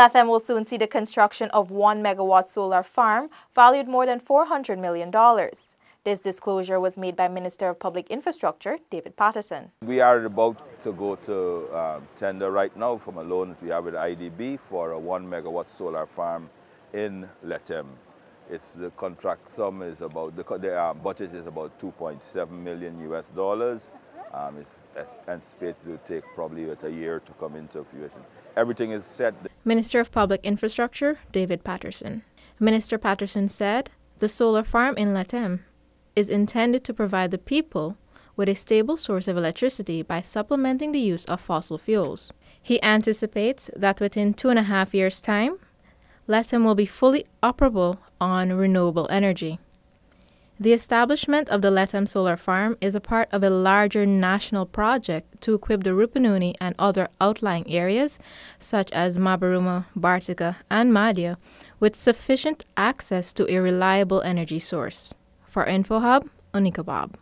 Lethem will soon see the construction of one megawatt solar farm valued more than $400 million. This disclosure was made by Minister of Public Infrastructure, David Patterson. We are about to go to uh, tender right now from a loan that we have with IDB for a one megawatt solar farm in Lethem. It's the contract sum is about, the, the uh, budget is about 2.7 million US dollars. Um, it's anticipated to take probably a year to come into fruition. Everything is set. Minister of Public Infrastructure, David Patterson. Minister Patterson said the solar farm in Lethem is intended to provide the people with a stable source of electricity by supplementing the use of fossil fuels. He anticipates that within two and a half years' time, Lethem will be fully operable on renewable energy. The establishment of the Lethem Solar Farm is a part of a larger national project to equip the Rupununi and other outlying areas, such as Mabaruma, Bartica, and Mahdia, with sufficient access to a reliable energy source. For InfoHub, Unika Bob.